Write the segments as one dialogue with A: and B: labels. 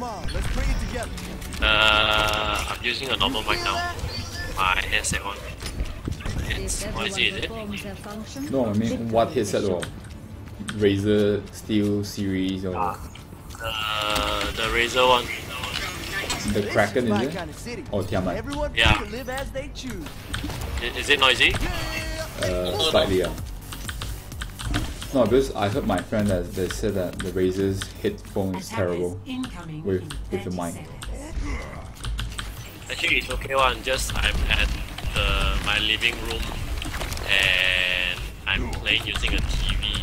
A: Come on, let's bring it together.
B: Uh, I'm using a normal mic now. My headset one. It's noisy, is it?
C: No, I mean what headset or Razer SteelSeries or
B: Uh, the Razer one.
C: the Kraken is it?
A: kind of.
C: Or Tiamat?
B: Yeah.
A: can live as they choose.
B: I- Is it noisy?
C: Uh, slightly, yeah. No, because I heard my friend that they said that the Razer's headphone is terrible with with the mic.
B: Actually, it's okay one. Just I'm at the my living room and I'm playing using a TV.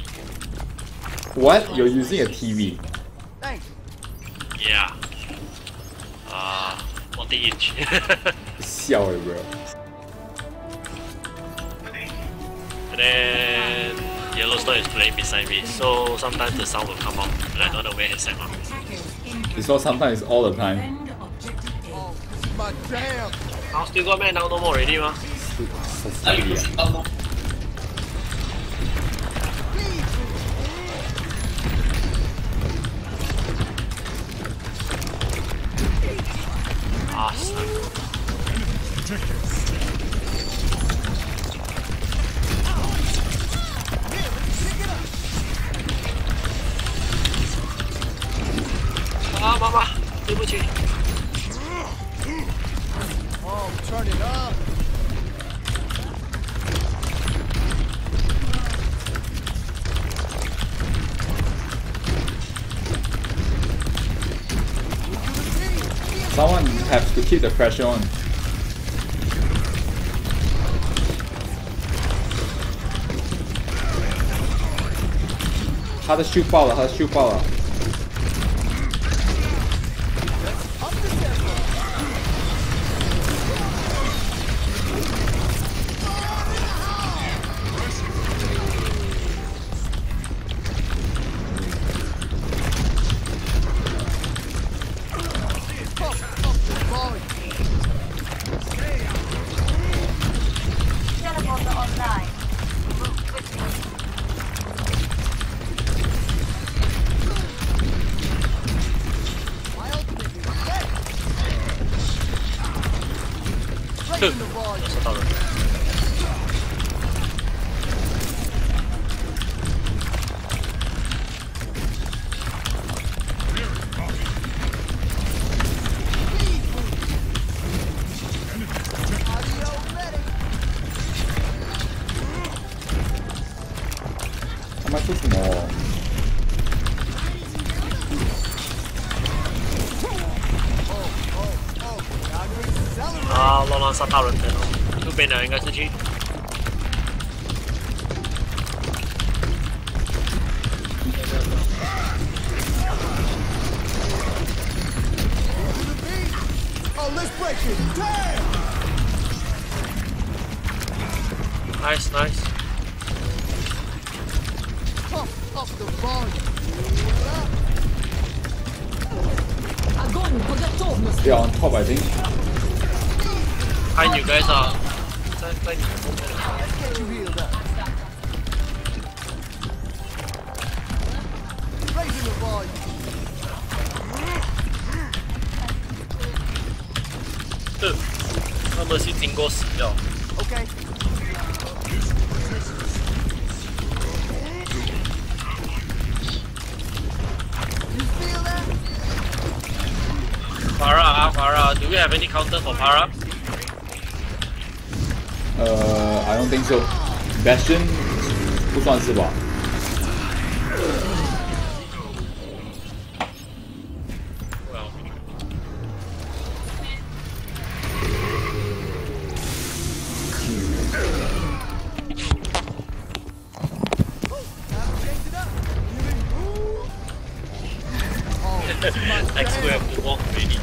C: What? You're using a TV?
A: Thank you.
B: Yeah. Uh, 40 inch.
C: 笑了 bro.
B: and then Yellowstone is playing beside me, so sometimes the sound will come out and I don't know where headset on.
C: It's not sometimes, it's all the time.
A: Oh, my damn.
B: Now still got man, now no more already ma.
C: So
A: Turn it up.
C: Someone has to keep the pressure on. How does shoot power, how does shoot power. 多分。あ
A: あロマン
B: サタウルっていうの边的应该是去。
A: Oh, let's break it. Damn.
B: Nice, nice.
A: Pump up the volume.
C: They are on top, I think.
B: Hi, you guys are first place.
A: Get you healed up. Raising the volume.
B: 他们是经过死掉。
A: OK。
B: Pharah, ah, Pharah, do we have any counter for Pharah?
C: Uh, I don't think so. Bastion 不算是吧？
B: Well,
A: Time to change it up.
B: next we have to walk ready.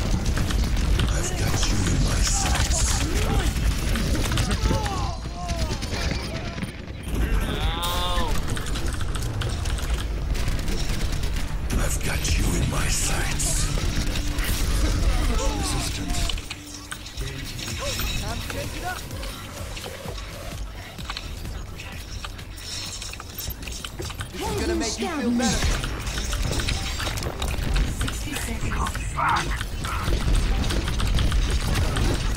D: Got you in my sights. Resistance.
A: Time to change it up. This is gonna make you feel better. You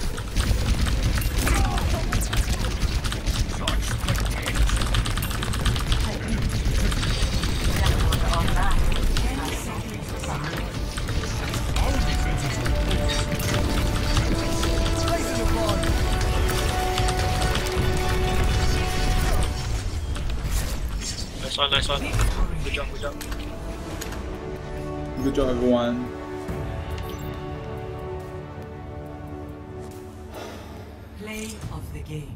B: one, nice one. Good job, good job.
C: Good job, everyone.
E: Play of the game.